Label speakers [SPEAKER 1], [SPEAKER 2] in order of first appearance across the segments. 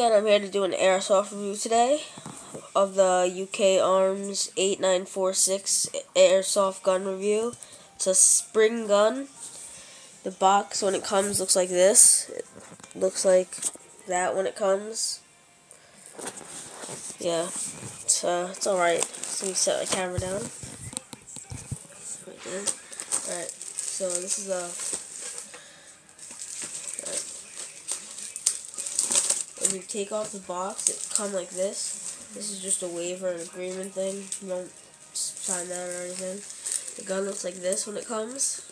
[SPEAKER 1] again, I'm here to do an airsoft review today of the UK Arms 8946 airsoft gun review. It's a spring gun. The box, when it comes, looks like this. It looks like that when it comes. Yeah, it's, uh, it's alright. So me set my camera down. Right. Alright, so this is a you take off the box, it come like this. This is just a waiver and agreement thing. You don't sign that or anything. The gun looks like this when it comes.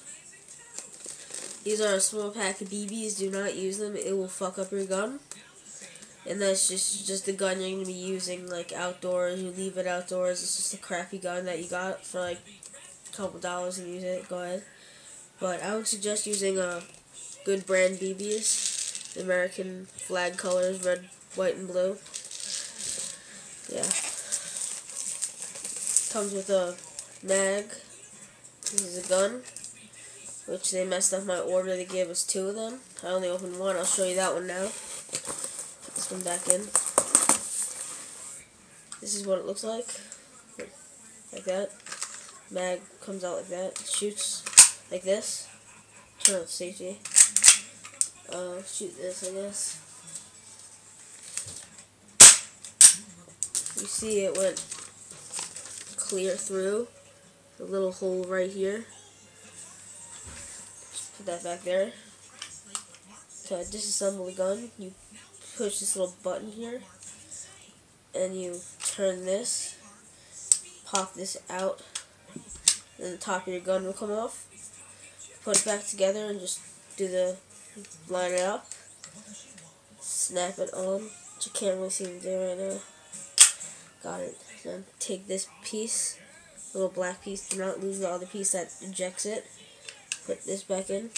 [SPEAKER 1] These are a small pack of BBs. Do not use them. It will fuck up your gun. And that's just just the gun you're going to be using like outdoors. You leave it outdoors. It's just a crappy gun that you got for like a couple dollars and use it. Go ahead. But I would suggest using a good brand BBs. American flag colors, red, white, and blue. Yeah. Comes with a mag. This is a gun, which they messed up my order. They gave us two of them. I only opened one. I'll show you that one now. Put this one back in. This is what it looks like. Like that. Mag comes out like that. Shoots like this. Turn on safety uh, shoot this, I guess. You see it went clear through the little hole right here. Just put that back there. To disassemble the gun, you push this little button here, and you turn this, pop this out, and the top of your gun will come off. Put it back together and just do the line it up, snap it on, you can't really see me do right now. Got it. Then take this piece, little black piece, do not lose the other piece that ejects it. Put this back in.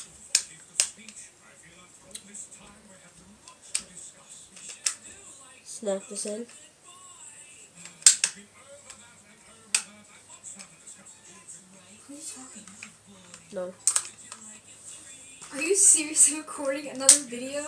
[SPEAKER 1] Snap this in. No.
[SPEAKER 2] Seriously recording another video?